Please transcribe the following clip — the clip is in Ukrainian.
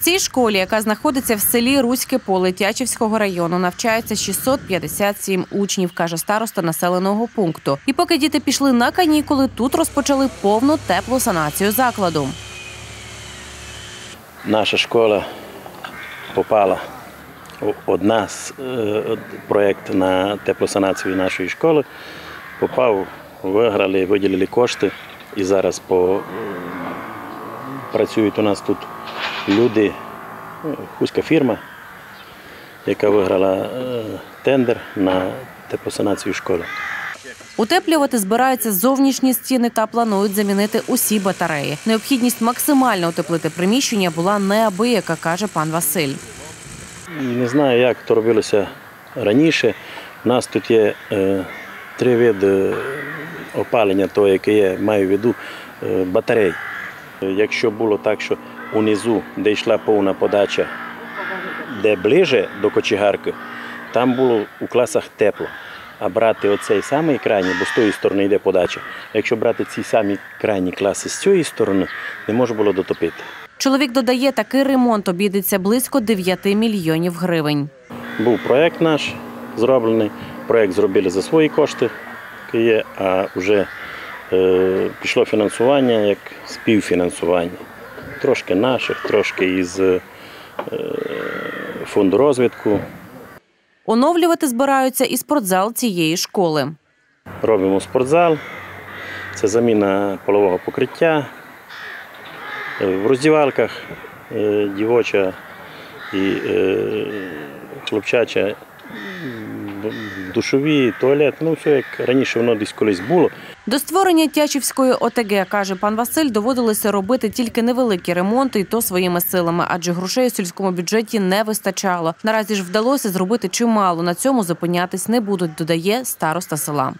цій школі, яка знаходиться в селі Руське поле Тячівського району, навчається 657 учнів, каже староста населеного пункту. І поки діти пішли на канікули, тут розпочали повну теплу санацію закладу. Наша школа попала одна з е, проєкт на теплосанацію нашої школи. Попав, виграли, виділили кошти і зараз по, працюють у нас тут люди, е, хуська фірма, яка виграла е, тендер на теплосанацію школи. Утеплювати збираються зовнішні стіни та планують замінити усі батареї. Необхідність максимально утеплити приміщення була неабияка, каже пан Василь. Не знаю, як то робилося раніше. У нас тут є е, три види опалення, то, яке є, маю в виду е, батарей. Якщо було так, що унизу, де йшла повна подача, де ближе до кочегарки, там було у класах тепло. А брати оцей самий крайній, бо з тої сторони йде подача. Якщо брати ці самі крайні класи з цієї сторони, не можна було дотопити. Чоловік додає, такий ремонт обійдеться близько 9 мільйонів гривень. Був проєкт наш зроблений. Проєкт зробили за свої кошти, а вже пішло фінансування як співфінансування. Трошки наших, трошки із е, фонду розвитку. Оновлювати збираються і спортзал цієї школи. Робимо спортзал, це заміна полового покриття. Е, В роздівалках е, дівоча і е, хлопчача душові, туалет, ну все як раніше воно десь колись було. До створення Тячівської ОТГ, каже пан Василь, доводилося робити тільки невеликі ремонти, і то своїми силами, адже грошей у сільському бюджеті не вистачало. Наразі ж вдалося зробити чимало. На цьому зупинятись не будуть, додає староста села.